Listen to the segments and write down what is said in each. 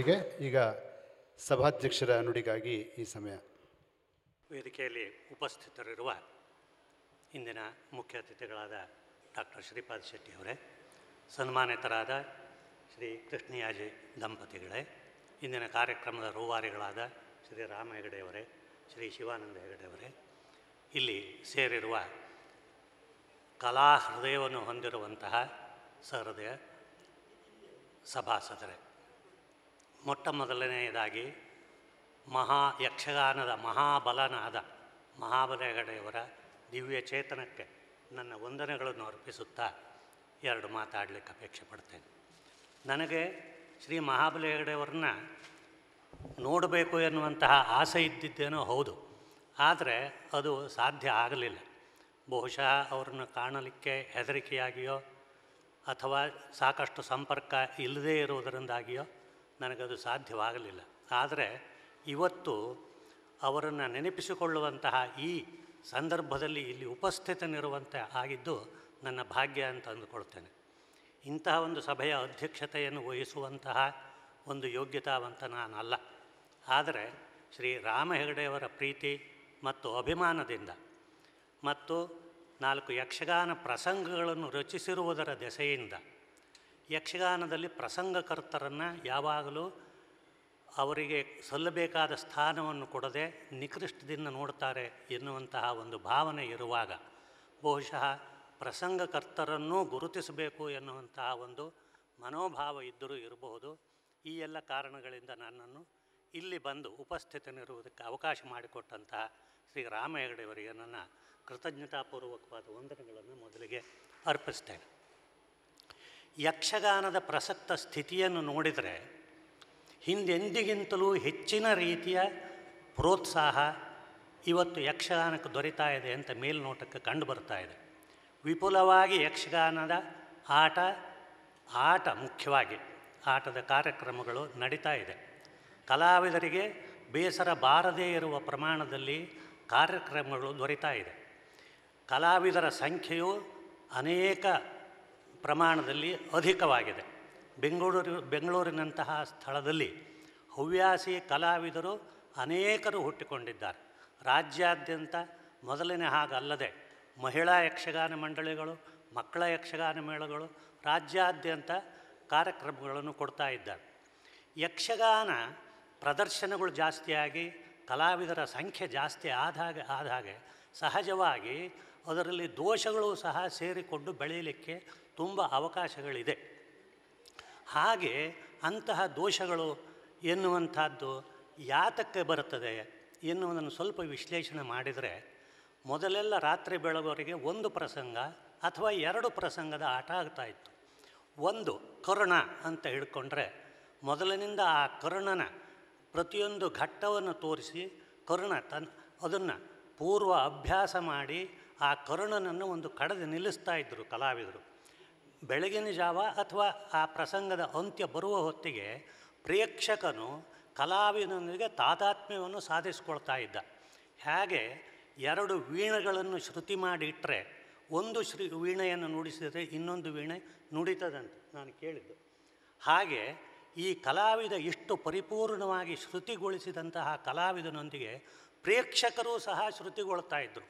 ಹೀಗೆ ಈಗ ಸಭಾಧ್ಯಕ್ಷರ ನುಡಿಗಾಗಿ ಈ ಸಮಯ. ವೇದಿಕೆಯಲ್ಲಿ ಉಪಸ್ಥಿತರಿರುವ ಇಂದಿನ ಮುಖ್ಯ ಅತಿಥಿಗಳಾದ ಡಾಕ್ಟರ್ ಶ್ರೀಪಾದ್ ಶೆಟ್ಟಿ ಅವರೇ, ಸನ್ಮಾನಿತರಾದ ಶ್ರೀ ಕೃಷ್ಣಯಾಜಿ ದಂಪತಿಗಳೇ, ಇಂದಿನ ಕಾರ್ಯಕ್ರಮದ ರೂವಾರಿಗಳಾದ ಶ್ರೀ ರಾಮ ಹೆಗಡೆಯವರೇ ಶ್ರೀ ಶಿವಾನಂದ ಹೆಗಡೆಯವರೇ ಇಲ್ಲಿ ಸೇರಿರುವ ಕಲಾ ಹೃದಯವನ್ನು ಹೊಂದಿರುವಂತಹ ಸಹೃದಯ ಸಭಾಸದರೇ ಮೊಟ್ಟ ಮೊದಲನೆಯದಾಗಿ ಮಹಾ ಯಕ್ಷಗಾನದ ಮಹಾಬಲನಾದ ಮಹಾಬಲ ಹೆಗಡೆಯವರ ದಿವ್ಯ ಚೇತನಕ್ಕೆ ನನ್ನ ವಂದನೆಗಳನ್ನು ಅರ್ಪಿಸುತ್ತಾ ಎರಡು ಮಾತಾಡಲಿಕ್ಕೆ ಅಪೇಕ್ಷೆ ಪಡ್ತೇನೆ. ನನಗೆ ಶ್ರೀ ಮಹಾಬಲ ಹೆಗಡೆಯವರನ್ನ ನೋಡಬೇಕು ಎನ್ನುವಂತಹ ಆಸೆ ಇದ್ದಿದ್ದೇನೋ ಹೌದು, ಆದರೆ ಅದು ಸಾಧ್ಯ ಆಗಲಿಲ್ಲ. ಬಹುಶಃ ಅವರನ್ನು ಕಾಣಲಿಕ್ಕೆ ಹೆದರಿಕೆಯಾಗಿಯೋ ಅಥವಾ ಸಾಕಷ್ಟು ಸಂಪರ್ಕ ಇಲ್ಲದೇ ಇರುವುದರಿಂದಾಗಿಯೋ ನನಗದು ಸಾಧ್ಯವಾಗಲಿಲ್ಲ. ಆದರೆ ಇವತ್ತು ಅವರನ್ನು ನೆನಪಿಸಿಕೊಳ್ಳುವಂತಹ ಈ ಸಂದರ್ಭದಲ್ಲಿ ಇಲ್ಲಿ ಉಪಸ್ಥಿತನಿರುವಂತೆ ಆಗಿದ್ದು ನನ್ನ ಭಾಗ್ಯ ಅಂತ ಅಂದುಕೊಳ್ತೇನೆ. ಇಂತಹ ಒಂದು ಸಭೆಯ ಅಧ್ಯಕ್ಷತೆಯನ್ನು ವಹಿಸುವಂತಹ ಒಂದು ಯೋಗ್ಯತಾವಂತ ನಾನಲ್ಲ. ಆದರೆ ಶ್ರೀ ರಾಮ ಹೆಗಡೆಯವರ ಪ್ರೀತಿ ಮತ್ತು ಅಭಿಮಾನದಿಂದ ಮತ್ತು ನಾಲ್ಕು ಯಕ್ಷಗಾನ ಪ್ರಸಂಗಗಳನ್ನು ರಚಿಸಿರುವುದರ ದೆಸೆಯಿಂದ ಯಕ್ಷಗಾನದಲ್ಲಿ ಪ್ರಸಂಗಕರ್ತರನ್ನು ಯಾವಾಗಲೂ ಅವರಿಗೆ ಸಲ್ಲಬೇಕಾದ ಸ್ಥಾನವನ್ನು ಕೊಡದೆ ನಿಕೃಷ್ಟದಿಂದ ನೋಡ್ತಾರೆ ಎನ್ನುವಂತಹ ಒಂದು ಭಾವನೆ ಇರುವಾಗ ಬಹುಶಃ ಪ್ರಸಂಗಕರ್ತರನ್ನೂ ಗುರುತಿಸಬೇಕು ಎನ್ನುವಂತಹ ಒಂದು ಮನೋಭಾವ ಇದ್ದರೂ ಇರಬಹುದು. ಈ ಎಲ್ಲ ಕಾರಣಗಳಿಂದ ನನ್ನನ್ನು ಇಲ್ಲಿ ಬಂದು ಉಪಸ್ಥಿತನಿರುವುದಕ್ಕೆ ಅವಕಾಶ ಮಾಡಿಕೊಟ್ಟಂತಹ ಶ್ರೀ ರಾಮ ಹೆಗಡೆಯವರಿಗೆ ನನ್ನ ಕೃತಜ್ಞತಾಪೂರ್ವಕವಾದ ವಂದನೆಗಳನ್ನು ಮೊದಲಿಗೆ ಅರ್ಪಿಸ್ತೇನೆ. ಯಕ್ಷಗಾನದ ಪ್ರಸಕ್ತ ಸ್ಥಿತಿಯನ್ನು ನೋಡಿದರೆ ಹಿಂದೆಂದಿಗಿಂತಲೂ ಹೆಚ್ಚಿನ ರೀತಿಯ ಪ್ರೋತ್ಸಾಹ ಇವತ್ತು ಯಕ್ಷಗಾನಕ್ಕೆ ದೊರೀತಾ ಇದೆ ಅಂತ ಮೇಲ್ನೋಟಕ್ಕೆ ಕಂಡು ಬರ್ತಾ ಇದೆ. ವಿಪುಲವಾಗಿ ಯಕ್ಷಗಾನದ ಆಟ ಆಟ ಮುಖ್ಯವಾಗಿ ಆಟದ ಕಾರ್ಯಕ್ರಮಗಳು ನಡೀತಾ ಇದೆ. ಕಲಾವಿದರಿಗೆ ಬೇಸರ ಬಾರದೇ ಇರುವ ಪ್ರಮಾಣದಲ್ಲಿ ಕಾರ್ಯಕ್ರಮಗಳು ದೊರೀತಾ ಇದೆ. ಕಲಾವಿದರ ಸಂಖ್ಯೆಯು ಅನೇಕ ಪ್ರಮಾಣದಲ್ಲಿ ಅಧಿಕವಾಗಿದೆ. ಬೆಂಗಳೂರು, ಬೆಂಗಳೂರಿನಂತಹ ಸ್ಥಳದಲ್ಲಿ ಹವ್ಯಾಸಿ ಕಲಾವಿದರು ಅನೇಕರು ಹುಟ್ಟಿಕೊಂಡಿದ್ದಾರೆ. ರಾಜ್ಯಾದ್ಯಂತ ಮೊದಲನೇ ಹಾಗಲ್ಲದೆ ಮಹಿಳಾ ಯಕ್ಷಗಾನ ಮಂಡಳಿಗಳು, ಮಕ್ಕಳ ಯಕ್ಷಗಾನ ಮೇಳಗಳು ರಾಜ್ಯಾದ್ಯಂತ ಕಾರ್ಯಕ್ರಮಗಳನ್ನು ಕೊಡ್ತಾ ಇದ್ದಾರೆ. ಯಕ್ಷಗಾನ ಪ್ರದರ್ಶನಗಳು ಜಾಸ್ತಿಯಾಗಿ ಕಲಾವಿದರ ಸಂಖ್ಯೆ ಜಾಸ್ತಿ ಆದಾಗ, ಆದಾಗೆ ಸಹಜವಾಗಿ ಅದರಲ್ಲಿ ದೋಷಗಳು ಸಹ ಸೇರಿಕೊಂಡು ಬೆಳೆಯಲಿಕ್ಕೆ ತುಂಬ ಅವಕಾಶಗಳಿದೆ. ಹಾಗೆ ಅಂತಹ ದೋಷಗಳು ಎನ್ನುವಂಥದ್ದು ಯಾತಕ್ಕೆ ಬರುತ್ತದೆ ಎನ್ನುವುದನ್ನು ಸ್ವಲ್ಪ ವಿಶ್ಲೇಷಣೆ ಮಾಡಿದರೆ ಮೊದಲೆಲ್ಲ ರಾತ್ರಿ ಬೆಳಗೋರಿಗೆ ಒಂದು ಪ್ರಸಂಗ ಅಥವಾ ಎರಡು ಪ್ರಸಂಗದ ಆಟ ಆಗ್ತಾ ಇತ್ತು. ಒಂದು ಕರುಣ ಅಂತ ಹಿಡ್ಕೊಂಡ್ರೆ ಮೊದಲಿನಿಂದ ಆ ಕರುಣನ ಪ್ರತಿಯೊಂದು ಘಟ್ಟವನ್ನು ತೋರಿಸಿ ಕರುಣ ತನ್ನ ಅದನ್ನು ಪೂರ್ವ ಅಭ್ಯಾಸ ಮಾಡಿ ಆ ಕರುಣನನ್ನು ಒಂದು ಕಡೆದು ನಿಲ್ಲಿಸ್ತಾ ಇದ್ದರು ಕಲಾವಿದರು. ಬೆಳಗಿನ ಜಾವ ಅಥವಾ ಆ ಪ್ರಸಂಗದ ಅಂತ್ಯ ಬರುವ ಹೊತ್ತಿಗೆ ಪ್ರೇಕ್ಷಕನು ಕಲಾವಿದನೊಂದಿಗೆ ತಾದಾತ್ಮ್ಯವನ್ನು ಸಾಧಿಸ್ಕೊಳ್ತಾ ಇದ್ದ. ಹೇಗೆ ಎರಡು ವೀಣೆಗಳನ್ನು ಶ್ರುತಿ ಮಾಡಿ ಇಟ್ಟರೆ ಒಂದು ಶ್ರೀ ವೀಣೆಯನ್ನು ನುಡಿಸಿದರೆ ಇನ್ನೊಂದು ವೀಣೆ ನುಡಿತದಂತೆ ನಾನು ಕೇಳಿದ್ದು. ಹಾಗೆ ಈ ಕಲಾವಿದ ಇಷ್ಟು ಪರಿಪೂರ್ಣವಾಗಿ ಶ್ರುತಿಗೊಳಿಸಿದಂತಹ ಕಲಾವಿದನೊಂದಿಗೆ ಪ್ರೇಕ್ಷಕರೂ ಸಹ ಶ್ರುತಿಗೊಳ್ತಾ ಇದ್ದರು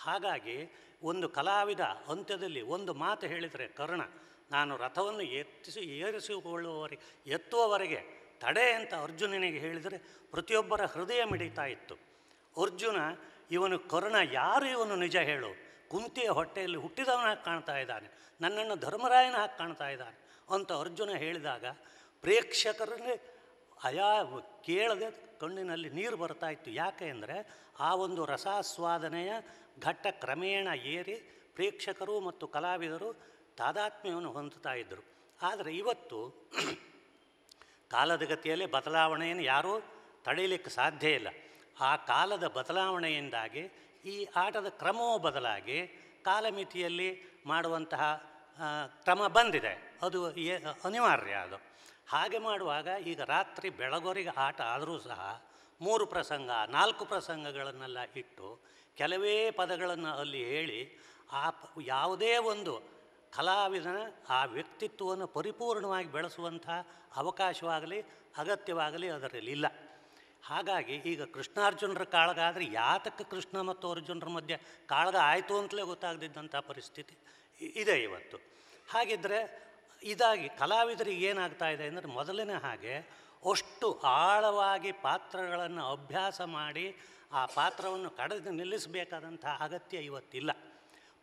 ಹಾಗಾಗಿ ಒಂದು ಕಲಾವಿದ ಅಂತ್ಯದಲ್ಲಿ ಒಂದು ಮಾತು ಹೇಳಿದರೆ, ಕರ್ಣ, ನಾನು ರಥವನ್ನು ಎತ್ತಿಸಿ ಏರಿಸಿಕೊಳ್ಳುವವರೆಗೆ ಎತ್ತುವವರೆಗೆ ತಡೆ ಅಂತ ಅರ್ಜುನನಿಗೆ ಹೇಳಿದರೆ ಪ್ರತಿಯೊಬ್ಬರ ಹೃದಯ ಮಿಡಿತಾ ಇತ್ತು. ಅರ್ಜುನ, ಇವನು ಕರ್ಣ, ಯಾರು ಇವನು? ನಿಜ ಹೇಳು. ಕುಂತಿಯ ಹೊಟ್ಟೆಯಲ್ಲಿ ಹುಟ್ಟಿದವನಾಗಿ ಕಾಣ್ತಾ ಇದ್ದಾನೆ. ನನ್ನನ್ನು ಧರ್ಮರಾಯನ ಹಾಕಿ ಕಾಣ್ತಾ ಇದ್ದಾನೆ ಅಂತ ಅರ್ಜುನ ಹೇಳಿದಾಗ ಪ್ರೇಕ್ಷಕರನ್ನೇ ಅಯಾ, ಕೇಳದೆ ಕಣ್ಣಿನಲ್ಲಿ ನೀರು ಬರ್ತಾ ಇತ್ತು ಯಾಕೆ ಅಂದರೆ ಆ ಒಂದು ರಸಾಸ್ವಾದನೆಯ ಘಟ್ಟ ಕ್ರಮೇಣ ಏರಿ ಪ್ರೇಕ್ಷಕರು ಮತ್ತು ಕಲಾವಿದರು ತಾದಾತ್ಮ್ಯವನ್ನು ಹೊಂದುತ್ತಾ ಇದ್ದರು. ಆದರೆ ಇವತ್ತು ಕಾಲದ ಗತಿಯಲ್ಲಿ ಬದಲಾವಣೆಯನ್ನು ಯಾರೂ ತಡೆಯಲಿಕ್ಕೆ ಸಾಧ್ಯ ಇಲ್ಲ. ಆ ಕಾಲದ ಬದಲಾವಣೆಯಿಂದಾಗಿ ಈ ಆಟದ ಕ್ರಮವೂ ಬದಲಾಗಿ ಕಾಲಮಿತಿಯಲ್ಲಿ ಮಾಡುವಂತಹ ಕ್ರಮ ಬಂದಿದೆ. ಅದು ಅನಿವಾರ್ಯ ಅದು. ಹಾಗೆ ಮಾಡುವಾಗ ಈಗ ರಾತ್ರಿ ಬೆಳಗೊರಿಗೆ ಆಟ ಆದರೂ ಸಹ ಮೂರು ಪ್ರಸಂಗ, ನಾಲ್ಕು ಪ್ರಸಂಗಗಳನ್ನೆಲ್ಲ ಇಟ್ಟು ಕೆಲವೇ ಪದಗಳನ್ನು ಅಲ್ಲಿ ಹೇಳಿ ಆ ಯಾವುದೇ ಒಂದು ಕಲಾವಿದನ ಆ ವ್ಯಕ್ತಿತ್ವವನ್ನು ಪರಿಪೂರ್ಣವಾಗಿ ಬೆಳೆಸುವಂಥ ಅವಕಾಶವಾಗಲಿ, ಅಗತ್ಯವಾಗಲಿ ಅದರಲ್ಲಿ ಇಲ್ಲ. ಹಾಗಾಗಿ ಈಗ ಕೃಷ್ಣಾರ್ಜುನರ ಕಾಳಗ ಆದರೆ ಯಾತಕ್ಕೆ ಕೃಷ್ಣ ಮತ್ತು ಅರ್ಜುನರ ಮಧ್ಯೆ ಕಾಳಗ ಆಯಿತು ಅಂತಲೇ ಗೊತ್ತಾಗದಿದ್ದಂಥ ಪರಿಸ್ಥಿತಿ ಇದೆ ಇವತ್ತು. ಹಾಗಿದ್ದರೆ ಇದಾಗಿ ಕಲಾವಿದರಿಗೆ ಏನಾಗ್ತಾ ಇದೆ ಅಂದರೆ ಮೊದಲನೇ ಹಾಗೆ ಅಷ್ಟು ಆಳವಾಗಿ ಪಾತ್ರಗಳನ್ನು ಅಭ್ಯಾಸ ಮಾಡಿ ಆ ಪಾತ್ರವನ್ನು ಕಡೆದು ನಿಲ್ಲಿಸಬೇಕಾದಂಥ ಅಗತ್ಯ ಇವತ್ತಿಲ್ಲ.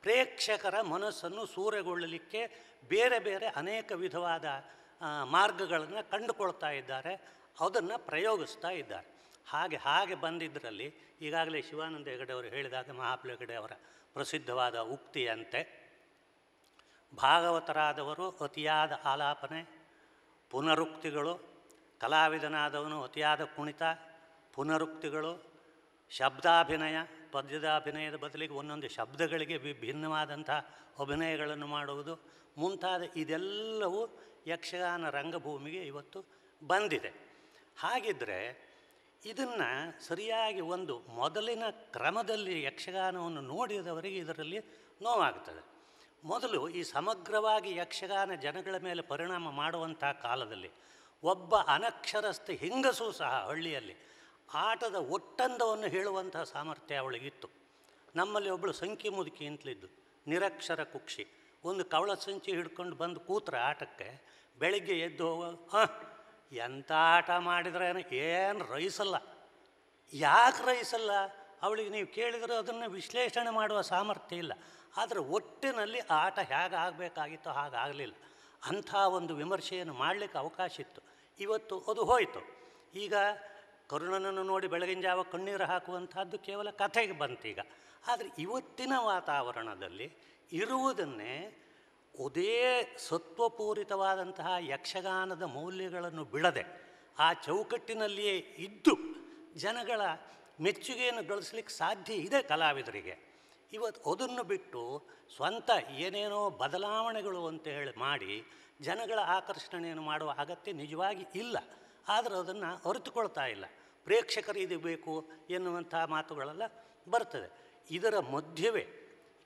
ಪ್ರೇಕ್ಷಕರ ಮನಸ್ಸನ್ನು ಸೂರೆಗೊಳ್ಳಲಿಕ್ಕೆ ಬೇರೆ ಬೇರೆ ಅನೇಕ ವಿಧವಾದ ಮಾರ್ಗಗಳನ್ನು ಕಂಡುಕೊಳ್ತಾ ಇದ್ದಾರೆ, ಅದನ್ನು ಪ್ರಯೋಗಿಸ್ತಾ ಇದ್ದಾರೆ. ಹಾಗೆ ಹಾಗೆ ಬಂದಿದ್ದರಲ್ಲಿ ಈಗಾಗಲೇ ಶಿವಾನಂದ ಹೆಗಡೆ ಅವರು ಹೇಳಿದಾಗ ಮಹಾಬಲ ಹೆಗಡೆಯವರ ಪ್ರಸಿದ್ಧವಾದ ಉಕ್ತಿಯಂತೆ ಭಾಗವತರಾದವರು ಅತಿಯಾದ ಆಲಾಪನೆ, ಪುನರುಕ್ತಿಗಳು, ಕಲಾವಿದನಾದವನು ಅತಿಯಾದ ಕುಣಿತ, ಪುನರುಕ್ತಿಗಳು, ಶಬ್ದಾಭಿನಯ ಪದ್ಯದ ಅಭಿನಯದ ಬದಲಿಗೆ ಒಂದೊಂದು ಶಬ್ದಗಳಿಗೆ ವಿಭಿನ್ನವಾದಂಥ ಅಭಿನಯಗಳನ್ನು ಮಾಡುವುದು ಮುಂತಾದ ಇದೆಲ್ಲವೂ ಯಕ್ಷಗಾನ ರಂಗಭೂಮಿಗೆ ಇವತ್ತು ಬಂದಿದೆ. ಹಾಗಿದ್ದರೆ ಇದನ್ನು ಸರಿಯಾಗಿ ಒಂದು ಮೊದಲಿನ ಕ್ರಮದಲ್ಲಿ ಯಕ್ಷಗಾನವನ್ನು ನೋಡಿದವರಿಗೆ ಇದರಲ್ಲಿ ನೋವಾಗ್ತದೆ. ಮೊದಲು ಈ ಸಮಗ್ರವಾಗಿ ಯಕ್ಷಗಾನ ಜನಗಳ ಮೇಲೆ ಪರಿಣಾಮ ಮಾಡುವಂಥ ಕಾಲದಲ್ಲಿ ಒಬ್ಬ ಅನಕ್ಷರಸ್ಥ ಹೆಂಗಸೂ ಸಹ ಹಳ್ಳಿಯಲ್ಲಿ ಆಟದ ಒಟ್ಟಂದವನ್ನು ಹೇಳುವಂಥ ಸಾಮರ್ಥ್ಯ ಅವಳಿಗಿತ್ತು. ನಮ್ಮಲ್ಲಿ ಒಬ್ಬಳು ಸಂಖ್ಯೆ ಮುದುಕಿ ಅಂತಲಿದ್ದು, ನಿರಕ್ಷರ ಕುಕ್ಷಿ. ಒಂದು ಕವಳ ಸಂಚಿ ಹಿಡ್ಕೊಂಡು ಬಂದು ಕೂತ್ರೆ ಆಟಕ್ಕೆ ಬೆಳಿಗ್ಗೆ ಎದ್ದು ಹೋಗ, ಹಾಂ, ಎಂಥ ಆಟ ಮಾಡಿದ್ರೆ ಏನು ರೈಸಲ್ಲ? ಯಾಕೆ ರೈಸಲ್ಲ? ಅವಳಿಗೆ ನೀವು ಕೇಳಿದರೆ ಅದನ್ನು ವಿಶ್ಲೇಷಣೆ ಮಾಡುವ ಸಾಮರ್ಥ್ಯ ಇಲ್ಲ. ಆದರೆ ಒಟ್ಟಿನಲ್ಲಿ ಆಟ ಹೇಗೆ ಆಗಬೇಕಾಗಿತ್ತು ಹಾಗಾಗಲಿಲ್ಲ ಅಂಥ ಒಂದು ವಿಮರ್ಶೆಯನ್ನು ಮಾಡಲಿಕ್ಕೆ ಅವಕಾಶ ಇತ್ತು. ಇವತ್ತು ಅದು ಹೋಯಿತು. ಈಗ ಕರುಣನನ್ನು ನೋಡಿ ಬೆಳಗಿನ ಜಾವ ಕಣ್ಣೀರು ಹಾಕುವಂಥದ್ದು ಕೇವಲ ಕಥೆಗೆ ಬಂತೀಗ. ಆದರೆ ಇವತ್ತಿನ ವಾತಾವರಣದಲ್ಲಿ ಇರುವುದನ್ನೇ ಅದೇ ಸತ್ವಪೂರಿತವಾದಂತಹ ಯಕ್ಷಗಾನದ ಮೌಲ್ಯಗಳನ್ನು ಬಿಡದೆ ಆ ಚೌಕಟ್ಟಿನಲ್ಲಿಯೇ ಇದ್ದು ಜನಗಳ ಮೆಚ್ಚುಗೆಯನ್ನು ಗಳಿಸ್ಲಿಕ್ಕೆ ಸಾಧ್ಯ ಇದೆ ಕಲಾವಿದರಿಗೆ. ಇವತ್ತು ಅದನ್ನು ಬಿಟ್ಟು ಸ್ವಂತ ಏನೇನೋ ಬದಲಾವಣೆಗಳು ಅಂತ ಹೇಳಿ ಮಾಡಿ ಜನಗಳ ಆಕರ್ಷಣೆಯನ್ನು ಮಾಡುವ ಅಗತ್ಯ ನಿಜವಾಗಿ ಇಲ್ಲ. ಆದರೆ ಅದನ್ನು ಅರಿತುಕೊಳ್ತಾ ಇಲ್ಲ. ಪ್ರೇಕ್ಷಕರು ಇದು ಬೇಕು ಎನ್ನುವಂತಹ ಮಾತುಗಳೆಲ್ಲ ಬರ್ತದೆ. ಇದರ ಮಧ್ಯವೇ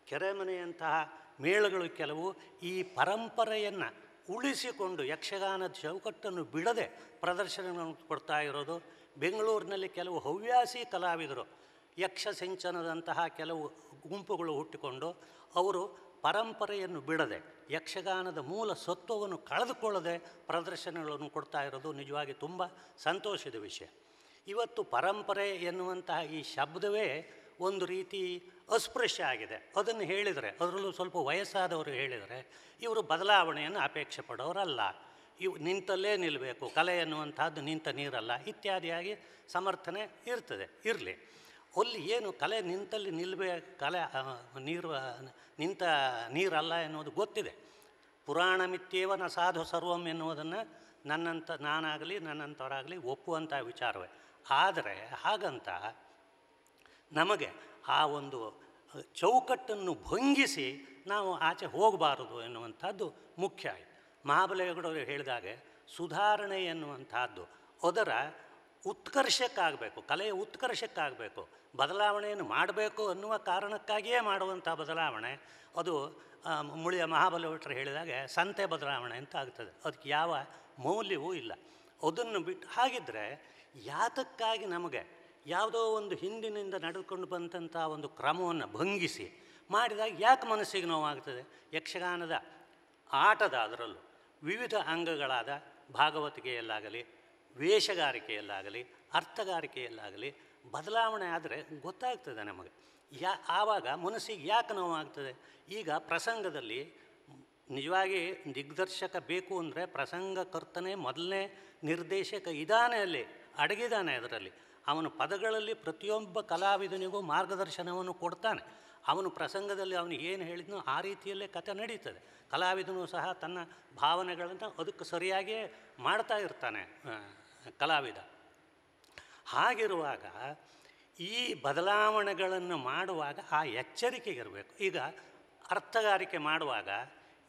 ಕೆರೆಮನೆಯಂತಹ ಮೇಳಗಳು ಕೆಲವು ಈ ಪರಂಪರೆಯನ್ನು ಉಳಿಸಿಕೊಂಡು ಯಕ್ಷಗಾನದ ಚೌಕಟ್ಟನ್ನು ಬಿಡದೆ ಪ್ರದರ್ಶನಗಳನ್ನು ಕೊಡ್ತಾ ಇರೋದು. ಬೆಂಗಳೂರಿನಲ್ಲಿ ಕೆಲವು ಹವ್ಯಾಸಿ ಕಲಾವಿದರು, ಯಕ್ಷ ಸಿಂಚನದಂತಹ ಕೆಲವು ಗುಂಪುಗಳು ಹುಟ್ಟಿಕೊಂಡು ಅವರು ಪರಂಪರೆಯನ್ನು ಬಿಡದೆ, ಯಕ್ಷಗಾನದ ಮೂಲ ಸತ್ವವನ್ನು ಕಳೆದುಕೊಳ್ಳದೆ ಪ್ರದರ್ಶನಗಳನ್ನು ಕೊಡ್ತಾ ಇರೋದು ನಿಜವಾಗಿ ತುಂಬ ಸಂತೋಷದ ವಿಷಯ. ಇವತ್ತು ಪರಂಪರೆ ಎನ್ನುವಂತಹ ಈ ಶಬ್ದವೇ ಒಂದು ರೀತಿ ಅಸ್ಪೃಶ್ಯ ಆಗಿದೆ. ಅದನ್ನು ಹೇಳಿದರೆ, ಅದರಲ್ಲೂ ಸ್ವಲ್ಪ ವಯಸ್ಸಾದವರು ಹೇಳಿದರೆ, ಇವರು ಬದಲಾವಣೆಯನ್ನು ಅಪೇಕ್ಷೆ ಪಡೋರಲ್ಲ. ಇವು ನಿಂತಲ್ಲೇ ನಿಲ್ಲಬೇಕು, ಕಲೆ ಎನ್ನುವಂಥದ್ದು ನಿಂತ ನೀರಲ್ಲ, ಇತ್ಯಾದಿಯಾಗಿ ಸಮರ್ಥನೆ ಇರ್ತದೆ, ಇರಲಿ. ಅಲ್ಲಿ ಏನು ಕಲೆ ನಿಂತಲ್ಲಿ ನಿಲ್ಲಬೇ ಕಲೆ ನೀರು, ನಿಂತ ನೀರಲ್ಲ ಎನ್ನುವುದು ಗೊತ್ತಿದೆ. ಪುರಾಣ ಮಿತ್ಯೇವ ನ ಸಾಧು ಸರ್ವಂ ಎನ್ನುವುದನ್ನು ನನ್ನಂಥ ನಾನಾಗಲಿ ನನ್ನಂಥವರಾಗಲಿ ಒಪ್ಪುವಂಥ ವಿಚಾರವೇ. ಆದರೆ ಹಾಗಂತ ನಮಗೆ ಆ ಒಂದು ಚೌಕಟ್ಟನ್ನು ಭಂಗಿಸಿ ನಾವು ಆಚೆ ಹೋಗಬಾರದು ಎನ್ನುವಂಥದ್ದು ಮುಖ್ಯ ಆಯಿತು. ಮಹಾಬಲೇಗೌಡರು ಹೇಳಿದಾಗೆ ಸುಧಾರಣೆ ಎನ್ನುವಂಥದ್ದು ಅದರ ಉತ್ಕರ್ಷಕ್ಕಾಗಬೇಕು, ಕಲೆಯ ಉತ್ಕರ್ಷಕ್ಕಾಗಬೇಕು. ಬದಲಾವಣೆಯನ್ನು ಮಾಡಬೇಕು ಅನ್ನುವ ಕಾರಣಕ್ಕಾಗಿಯೇ ಮಾಡುವಂಥ ಬದಲಾವಣೆ. ಅದು ಮುಳಿಯ ಮಹಾಬಲಭಟ್ರು ಹೇಳಿದಾಗ ಸಂತೆ ಬದಲಾವಣೆ ಅಂತ ಆಗ್ತದೆ. ಅದಕ್ಕೆ ಯಾವ ಮೌಲ್ಯವೂ ಇಲ್ಲ. ಅದನ್ನು ಬಿಟ್ಟು ಹಾಗಿದ್ದರೆ ಯಾತಕ್ಕಾಗಿ ನಮಗೆ ಯಾವುದೋ ಒಂದು ಹಿಂದಿನಿಂದ ನಡೆದುಕೊಂಡು ಬಂದಂಥ ಒಂದು ಕ್ರಮವನ್ನು ಭಂಗಿಸಿ ಮಾಡಿದಾಗ ಯಾಕೆ ಮನಸ್ಸಿಗೆ ನೋವಾಗ್ತದೆ? ಯಕ್ಷಗಾನದ ಆಟದ ಅದರಲ್ಲೂ ವಿವಿಧ ಅಂಗಗಳಾದ ಭಾಗವತಿಕೆಯಲ್ಲಾಗಲಿ, ವೇಷಗಾರಿಕೆಯಲ್ಲಾಗಲಿ, ಅರ್ಥಗಾರಿಕೆಯಲ್ಲಾಗಲಿ ಬದಲಾವಣೆ ಆದರೆ ಗೊತ್ತಾಗ್ತದೆ ನಮಗೆ. ಯಾ, ಆವಾಗ ಮನಸ್ಸಿಗೆ ಯಾಕೆ ನೋವಾಗ್ತದೆ ಈಗ ಪ್ರಸಂಗದಲ್ಲಿ ನಿಜವಾಗಿ ದಿಗ್ದರ್ಶಕ ಬೇಕು ಅಂದರೆ ಪ್ರಸಂಗಕರ್ತನೇ ಮೊದಲನೇ ನಿರ್ದೇಶಕ ಇದ್ದಾನೆ ಅಲ್ಲಿ ಅಡಗಿದಾನೆ ಅದರಲ್ಲಿ. ಅವನು ಪದಗಳಲ್ಲಿ ಪ್ರತಿಯೊಬ್ಬ ಕಲಾವಿದನಿಗೂ ಮಾರ್ಗದರ್ಶನವನ್ನು ಕೊಡ್ತಾನೆ. ಅವನು ಪ್ರಸಂಗದಲ್ಲಿ ಅವನು ಏನು ಹೇಳಿದ್ನೋ ಆ ರೀತಿಯಲ್ಲೇ ಕಥೆ ನಡೀತದೆ. ಕಲಾವಿದನೂ ಸಹ ತನ್ನ ಭಾವನೆಗಳನ್ನು ಅದಕ್ಕೆ ಸರಿಯಾಗಿಯೇ ಮಾಡ್ತಾ ಇರ್ತಾನೆ ಕಲಾವಿದ. ಹಾಗಿರುವಾಗ ಈ ಬದಲಾವಣೆಗಳನ್ನು ಮಾಡುವಾಗ ಆ ಎಚ್ಚರಿಕೆಗಿರಬೇಕು. ಈಗ ಅರ್ಥಗಾರಿಕೆ ಮಾಡುವಾಗ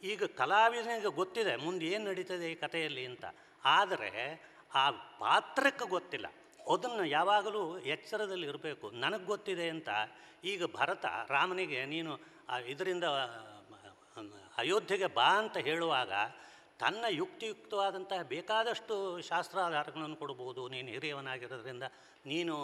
ಈಗ ಕಲಾವಿದನಿಗೆ ಗೊತ್ತಿದೆ, ಮುಂದೆ ಏನು ನಡೀತದೆ ಈ ಕಥೆಯಲ್ಲಿ ಅಂತ. ಆದರೆ ಆ ಪಾತ್ರಕ್ಕೆ ಗೊತ್ತಿಲ್ಲ. ಅದನ್ನು ಯಾವಾಗಲೂ ಎಚ್ಚರದಲ್ಲಿ ಇರಬೇಕು. ನನಗೆ ಗೊತ್ತಿದೆ ಅಂತ ಈಗ ಭರತ ರಾಮನಿಗೆ ನೀನು ಇದರಿಂದ ಅಯೋಧ್ಯೆಗೆ ಬಾ ಅಂತ ಹೇಳುವಾಗ ತನ್ನ ಯುಕ್ತಿಯುಕ್ತವಾದಂತಹ ಬೇಕಾದಷ್ಟು ಶಾಸ್ತ್ರಾಧಾರಗಳನ್ನು ಕೊಡ್ಬೋದು, ನೀನು ಹಿರಿಯವನಾಗಿರೋದ್ರಿಂದ ನೀನು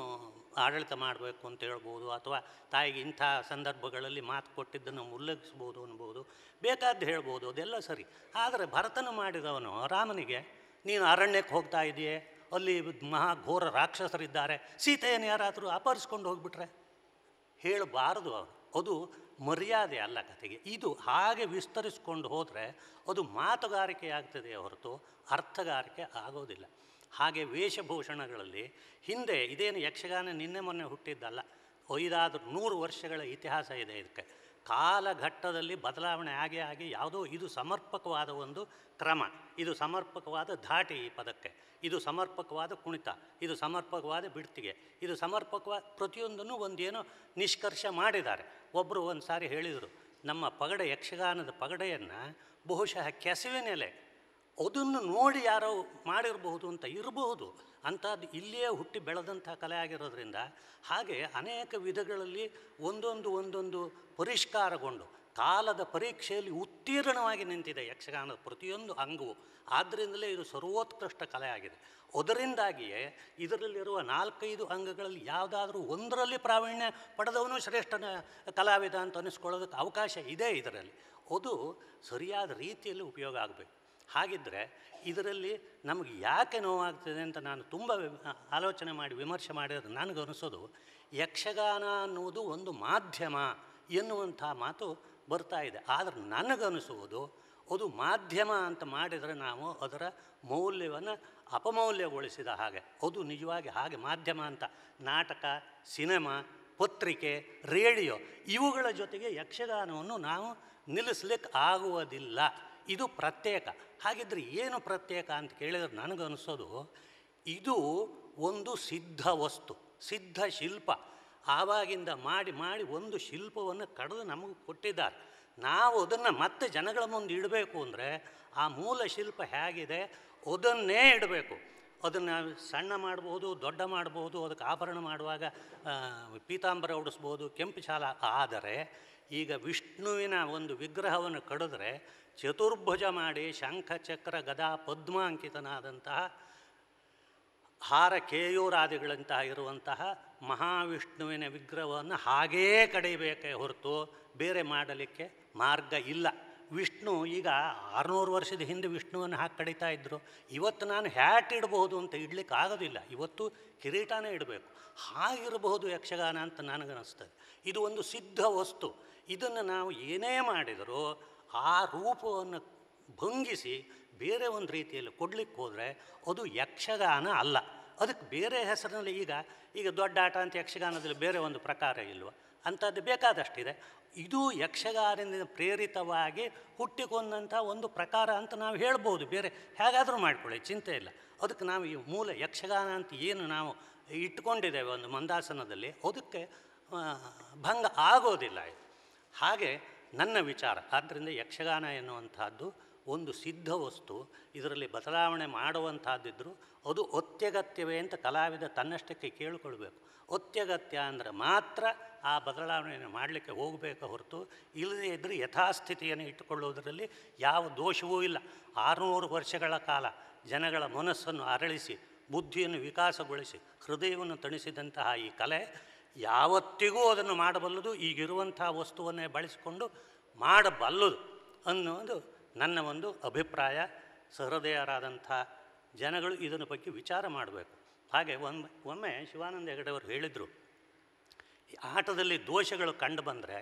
ಆಡಳಿತ ಮಾಡಬೇಕು ಅಂತ ಹೇಳ್ಬೋದು, ಅಥವಾ ತಾಯಿಗೆ ಇಂಥ ಸಂದರ್ಭಗಳಲ್ಲಿ ಮಾತು ಕೊಟ್ಟಿದ್ದನ್ನು ಉಲ್ಲಂಘಿಸ್ಬೋದು ಅನ್ಬೋದು, ಬೇಕಾದ್ದು ಹೇಳ್ಬೋದು, ಅದೆಲ್ಲ ಸರಿ. ಆದರೆ ಭರತನು ಮಾಡಿದವನು, ರಾಮನಿಗೆ, ನೀನು ಅರಣ್ಯಕ್ಕೆ ಹೋಗ್ತಾ ಇದೆಯೇ, ಅಲ್ಲಿ ಮಹಾಘೋರ ರಾಕ್ಷಸರಿದ್ದಾರೆ, ಸೀತೆಯನ್ನು ಯಾರಾದರೂ ಅಪಹರಿಸ್ಕೊಂಡು ಹೋಗ್ಬಿಟ್ರೆ? ಹೇಳಬಾರದು ಅದು ಮರ್ಯಾದೆ ಅಲ್ಲ ಕಥೆಗೆ. ಇದು ಹಾಗೆ ವಿಸ್ತರಿಸ್ಕೊಂಡು ಹೋದರೆ ಅದು ಮಾತುಗಾರಿಕೆ ಆಗ್ತದೆ ಹೊರತು ಅರ್ಥಗಾರಿಕೆ ಆಗೋದಿಲ್ಲ. ಹಾಗೆ ವೇಷಭೂಷಣಗಳಲ್ಲಿ ಹಿಂದೆ ಇದೇನು ಯಕ್ಷಗಾನ ನಿನ್ನೆ ಮೊನ್ನೆ ಹುಟ್ಟಿದ್ದಲ್ಲ ಐದಾದರೂ ನೂರು ವರ್ಷಗಳ ಇತಿಹಾಸ ಇದೆ ಇದಕ್ಕೆ. ಕಾಲಘಟ್ಟದಲ್ಲಿ ಬದಲಾವಣೆ ಆಗಿ ಆಗಿ ಯಾವುದೋ ಇದು ಸಮರ್ಪಕವಾದ ಒಂದು ಕ್ರಮ. ಇದು ಸಮರ್ಪಕವಾದ ಧಾಟಿ ಈ ಪದಕ್ಕೆ. ಇದು ಸಮರ್ಪಕವಾದ ಕುಣಿತ. ಇದು ಸಮರ್ಪಕವಾದ ಬಿಡ್ತಿಗೆ. ಇದು ಸಮರ್ಪಕವಾದ ಪ್ರತಿಯೊಂದನ್ನು ಒಂದೇನೋ ನಿಷ್ಕರ್ಷ ಮಾಡಿದ್ದಾರೆ. ಒಬ್ಬರು ಒಂದು ಸಾರಿ ಹೇಳಿದರು, ನಮ್ಮ ಪಗಡೆ ಯಕ್ಷಗಾನದ ಪಗಡೆಯನ್ನು ಬಹುಶಃ ಕೆಸವಿನೆಲೆ ಅದನ್ನು ನೋಡಿ ಯಾರೋ ಮಾಡಿರಬಹುದು ಅಂತ ಇರಬಹುದು. ಅಂಥದ್ದು ಇಲ್ಲಿಯೇ ಹುಟ್ಟಿ ಬೆಳೆದಂಥ ಕಲೆ ಆಗಿರೋದ್ರಿಂದ ಹಾಗೆ ಅನೇಕ ವಿಧಗಳಲ್ಲಿ ಒಂದೊಂದು ಒಂದೊಂದು ಪರಿಷ್ಕಾರಗೊಂಡು ಕಾಲದ ಪರೀಕ್ಷೆಯಲ್ಲಿ ಉತ್ತೀರ್ಣವಾಗಿ ನಿಂತಿದೆ ಯಕ್ಷಗಾನದ ಪ್ರತಿಯೊಂದು ಅಂಗವು. ಆದ್ದರಿಂದಲೇ ಇದು ಸರ್ವೋತ್ಕೃಷ್ಟ ಕಲೆ ಆಗಿದೆ. ಅದರಿಂದಾಗಿಯೇ ಇದರಲ್ಲಿರುವ ನಾಲ್ಕೈದು ಅಂಗಗಳಲ್ಲಿ ಯಾವುದಾದ್ರೂ ಒಂದರಲ್ಲಿ ಪ್ರಾವೀಣ್ಯ ಪಡೆದವನು ಶ್ರೇಷ್ಠನ ಕಲಾವಿದ ಅಂತ ಅನಿಸ್ಕೊಳ್ಳೋದಕ್ಕೆ ಅವಕಾಶ ಇದೆ ಇದರಲ್ಲಿ. ಅದು ಸರಿಯಾದ ರೀತಿಯಲ್ಲಿ ಉಪಯೋಗ ಆಗಬೇಕು. ಹಾಗಿದ್ದರೆ ಇದರಲ್ಲಿ ನಮಗೆ ಯಾಕೆ ನೋವಾಗ್ತದೆ ಅಂತ ನಾನು ತುಂಬ ಆಲೋಚನೆ ಮಾಡಿ ವಿಮರ್ಶೆ ಮಾಡಿದ್ರೆ ನನಗನಿಸೋದು ಯಕ್ಷಗಾನ ಅನ್ನುವುದು ಒಂದು ಮಾಧ್ಯಮ ಎನ್ನುವಂಥ ಮಾತು ಬರ್ತಾ ಇದೆ. ಆದರೆ ನನಗನಿಸುವುದು ಅದು ಮಾಧ್ಯಮ ಅಂತ ಮಾಡಿದರೆ ನಾವು ಅದರ ಮೌಲ್ಯವನ್ನು ಅಪಮೌಲ್ಯಗೊಳಿಸಿದ ಹಾಗೆ, ಅದು ನಿಜವಾಗಿ ಹಾಗೆ ಮಾಧ್ಯಮ ಅಂತ. ನಾಟಕ, ಸಿನಿಮಾ, ಪತ್ರಿಕೆ, ರೇಡಿಯೋ, ಇವುಗಳ ಜೊತೆಗೆ ಯಕ್ಷಗಾನವನ್ನು ನಾವು ನಿಲ್ಲಿಸ್ಲಿಕ್ಕೆ ಆಗುವುದಿಲ್ಲ. ಇದು ಪ್ರತ್ಯೇಕ. ಹಾಗಿದ್ರೆ ಏನು ಪ್ರತ್ಯೇಕ ಅಂತ ಕೇಳಿದ್ರೆ ನನಗನ್ನಿಸೋದು ಇದು ಒಂದು ಸಿದ್ಧ ವಸ್ತು, ಸಿದ್ಧ ಶಿಲ್ಪ. ಆವಾಗಿಂದ ಮಾಡಿ ಮಾಡಿ ಒಂದು ಶಿಲ್ಪವನ್ನು ಕಡಿದು ನಮಗೆ ಕೊಟ್ಟಿದ್ದಾರೆ. ನಾವು ಅದನ್ನು ಮತ್ತೆ ಜನಗಳ ಮುಂದೆ ಇಡಬೇಕು ಅಂದರೆ ಆ ಮೂಲ ಶಿಲ್ಪ ಹೇಗಿದೆ, ಅದನ್ನೇ ಇಡಬೇಕು. ಅದನ್ನು ಸಣ್ಣ ಮಾಡ್ಬೋದು, ದೊಡ್ಡ ಮಾಡ್ಬೋದು, ಅದಕ್ಕೆ ಆಭರಣ ಮಾಡುವಾಗ ಪೀತಾಂಬರ ಉಡಿಸ್ಬೋದು, ಕೆಂಪು ಶಾಲ. ಆದರೆ ಈಗ ವಿಷ್ಣುವಿನ ಒಂದು ವಿಗ್ರಹವನ್ನು ಕಡಿದ್ರೆ ಚತುರ್ಭುಜ ಮಾಡಿ ಶಂಖ ಚಕ್ರ ಗದಾ ಪದ್ಮ ಅಂಕಿತನಾದಂತಹ ಹಾರ ಕೇಯೂರಾದಿಗಳಂತಹ ಇರುವಂತಹ ಮಹಾವಿಷ್ಣುವಿನ ವಿಗ್ರಹವನ್ನು ಹಾಗೇ ಕಡಿಬೇಕೇ ಹೊರತು ಬೇರೆ ಮಾಡಲಿಕ್ಕೆ ಮಾರ್ಗ ಇಲ್ಲ. ವಿಷ್ಣು ಈಗ ಆರುನೂರು ವರ್ಷದ ಹಿಂದೆ ವಿಷ್ಣುವನ್ನು ಹಾಕಿ ಕಡಿತಾ ಇದ್ದರು ಇವತ್ತು ನಾನು ಹ್ಯಾಟ್ ಇಡಬಹುದು ಅಂತ ಇಡ್ಲಿಕ್ಕೆ ಆಗೋದಿಲ್ಲ. ಇವತ್ತು ಕಿರೀಟನೇ ಇಡಬೇಕು. ಹಾಗಿರಬಹುದು ಯಕ್ಷಗಾನ ಅಂತ ನನಗನ್ನಿಸ್ತದೆ. ಇದು ಒಂದು ಸಿದ್ಧ ವಸ್ತು. ಇದನ್ನು ನಾವು ಏನೇ ಮಾಡಿದರೂ ಆ ರೂಪವನ್ನು ಭಂಗಿಸಿ ಬೇರೆ ಒಂದು ರೀತಿಯಲ್ಲಿ ಕೊಡ್ಲಿಕ್ಕೆ ಹೋದರೆ ಅದು ಯಕ್ಷಗಾನ ಅಲ್ಲ. ಅದಕ್ಕೆ ಬೇರೆ ಹೆಸರಿನಲ್ಲಿ ಈಗ ಈಗ ದೊಡ್ಡ ಆಟ ಅಂತ ಯಕ್ಷಗಾನದಲ್ಲಿ ಬೇರೆ ಒಂದು ಪ್ರಕಾರ ಇಲ್ವ? ಅಂಥದ್ದು ಬೇಕಾದಷ್ಟಿದೆ. ಇದು ಯಕ್ಷಗಾನದಿಂದ ಪ್ರೇರಿತವಾಗಿ ಹುಟ್ಟಿಕೊಂಡಂಥ ಒಂದು ಪ್ರಕಾರ ಅಂತ ನಾವು ಹೇಳ್ಬೋದು. ಬೇರೆ ಹೇಗಾದರೂ ಮಾಡಿಕೊಳ್ಳಿ, ಚಿಂತೆ ಇಲ್ಲ. ಅದಕ್ಕೆ ನಾವು ಈ ಮೂಲ ಯಕ್ಷಗಾನ ಅಂತ ಏನು ನಾವು ಇಟ್ಕೊಂಡಿದ್ದೇವೆ ಒಂದು ಮಂದಾಸನದಲ್ಲಿ, ಅದಕ್ಕೆ ಭಂಗ ಆಗೋದಿಲ್ಲ ಇದು. ಹಾಗೆ ನನ್ನ ವಿಚಾರ. ಆದ್ದರಿಂದ ಯಕ್ಷಗಾನ ಎನ್ನುವಂಥದ್ದು ಒಂದು ಸಿದ್ಧ ವಸ್ತು. ಇದರಲ್ಲಿ ಬದಲಾವಣೆ ಮಾಡುವಂಥದ್ದಿದ್ದರೂ ಅದು ಅತ್ಯಗತ್ಯವೇ ಅಂತ ಕಲಾವಿದ ತನ್ನಷ್ಟಕ್ಕೆ ಕೇಳಿಕೊಳ್ಬೇಕು. ಅತ್ಯಗತ್ಯ ಅಂದರೆ ಮಾತ್ರ ಆ ಬದಲಾವಣೆಯನ್ನು ಮಾಡಲಿಕ್ಕೆ ಹೋಗಬೇಕು ಹೊರತು ಇಲ್ಲದೇ ಇದ್ದರೆ ಯಥಾಸ್ಥಿತಿಯನ್ನು ಇಟ್ಟುಕೊಳ್ಳುವುದರಲ್ಲಿ ಯಾವ ದೋಷವೂ ಇಲ್ಲ. ಆರುನೂರು ವರ್ಷಗಳ ಕಾಲ ಜನಗಳ ಮನಸ್ಸನ್ನು ಅರಳಿಸಿ, ಬುದ್ಧಿಯನ್ನು ವಿಕಾಸಗೊಳಿಸಿ, ಹೃದಯವನ್ನು ತಣಿಸಿದಂತಹ ಈ ಕಲೆ ಯಾವತ್ತಿಗೂ ಅದನ್ನು ಮಾಡಬಲ್ಲದು, ಈಗಿರುವಂಥ ವಸ್ತುವನ್ನೇ ಬಳಸಿಕೊಂಡು ಮಾಡಬಲ್ಲದು ಅನ್ನೋದು ನನ್ನ ಒಂದು ಅಭಿಪ್ರಾಯ. ಸಹೃದಯರಾದಂಥ ಜನಗಳು ಇದನ್ನು ಬಗ್ಗೆ ವಿಚಾರ ಮಾಡಬೇಕು. ಹಾಗೆ ಒಮ್ಮೆ ಒಮ್ಮೆ ಶಿವಾನಂದ ಹೆಗಡೆಯವರು ಹೇಳಿದರು, ಈ ಆಟದಲ್ಲಿ ದೋಷಗಳು ಕಂಡು ಬಂದರೆ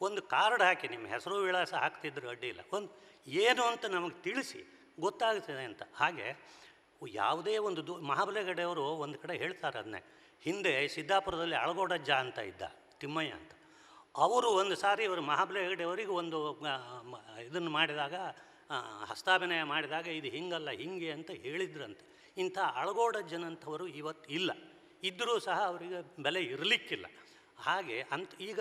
ಒಂದು ಕಾರ್ಡ್ ಹಾಕಿ, ನಿಮ್ಮ ಹೆಸರು ವಿಳಾಸ ಹಾಕ್ತಿದ್ರು ಅಡ್ಡಿ ಇಲ್ಲ. ಒಂದು ಏನು ಅಂತ ನಮಗೆ ತಿಳಿಸಿ, ಗೊತ್ತಾಗ್ತದೆ ಅಂತ. ಹಾಗೆ ಯಾವುದೇ ಒಂದು ದೋ ಮಹಾಬಲೇಗಡೆಯವರು ಒಂದು ಕಡೆ ಹೇಳ್ತಾರೆ ಅದನ್ನೇ. ಹಿಂದೆ ಸಿದ್ದಾಪುರದಲ್ಲಿ ಅಳಗೋಡಜ್ಜ ಅಂತ ಇದ್ದ, ತಿಮ್ಮಯ್ಯ ಅಂತ. ಅವರು ಒಂದು ಸಾರಿ ಇವರು ಮಹಾಬಲ ಹೆಗಡೆಯವರಿಗೆ ಒಂದು ಇದನ್ನು ಮಾಡಿದಾಗ ಹಸ್ತಾಭಿನಯ ಮಾಡಿದಾಗ ಇದು ಹಿಂಗಲ್ಲ, ಹಿಂಗೆ ಅಂತ ಹೇಳಿದ್ರಂತೆ. ಇಂಥ ಅಳಗೋಡಜ್ಜನಂಥವರು ಇವತ್ತು ಇಲ್ಲ. ಇದ್ದರೂ ಸಹ ಅವರಿಗೆ ಬೆಲೆ ಇರಲಿಕ್ಕಿಲ್ಲ. ಹಾಗೆ ಅಂತ, ಈಗ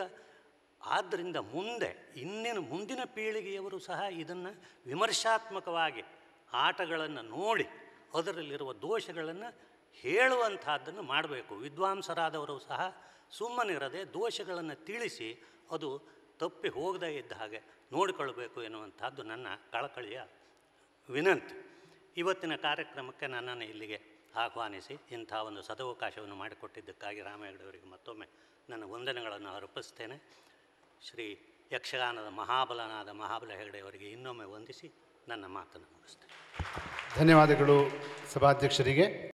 ಆದ್ದರಿಂದ ಮುಂದೆ, ಇನ್ನೇನು ಮುಂದಿನ ಪೀಳಿಗೆಯವರು ಸಹ ಇದನ್ನು ವಿಮರ್ಶಾತ್ಮಕವಾಗಿ ಆಟಗಳನ್ನು ನೋಡಿ, ಅದರಲ್ಲಿರುವ ದೋಷಗಳನ್ನು ಹೇಳುವಂತಹದ್ದನ್ನು ಮಾಡಬೇಕು. ವಿದ್ವಾಂಸರಾದವರು ಸಹ ಸುಮ್ಮನಿರದೆ ದೋಷಗಳನ್ನು ತಿಳಿಸಿ ಅದು ತಪ್ಪಿ ಹೋಗದೇ ಇದ್ದ ಹಾಗೆ ನೋಡಿಕೊಳ್ಬೇಕು ಎನ್ನುವಂಥದ್ದು ನನ್ನ ಕಳಕಳಿಯ ವಿನಂತಿ. ಇವತ್ತಿನ ಕಾರ್ಯಕ್ರಮಕ್ಕೆ ನನ್ನನ್ನು ಇಲ್ಲಿಗೆ ಆಹ್ವಾನಿಸಿ ಇಂಥ ಒಂದು ಸದವಕಾಶವನ್ನು ಮಾಡಿಕೊಟ್ಟಿದ್ದಕ್ಕಾಗಿ ರಾಮೇಗೌಡವರಿಗೆ ಮತ್ತೊಮ್ಮೆ ನನ್ನ ವಂದನೆಗಳನ್ನು ಅರ್ಪಿಸ್ತೇನೆ. ಶ್ರೀ ಯಕ್ಷಗಾನದ ಮಹಾಬಲನಾದ ಮಹಾಬಲ ಹೆಗಡೆಯವರಿಗೆ ಇನ್ನೊಮ್ಮೆ ವಂದಿಸಿ ನನ್ನ ಮಾತನ್ನು ಮುಗಿಸ್ತೇನೆ. ಧನ್ಯವಾದಗಳು ಸಭಾಧ್ಯಕ್ಷರಿಗೆ.